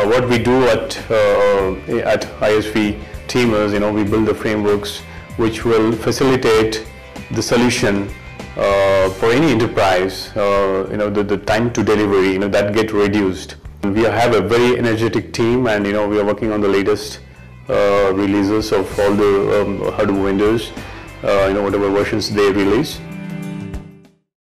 Uh, what we do at uh, uh, at ISV team is, you know, we build the frameworks which will facilitate the solution for any enterprise. You know, the, the time to delivery, you know, that get reduced. We have a very energetic team, and you know, we are working on the latest releases of all the um, hardware vendors. You know, whatever versions they release.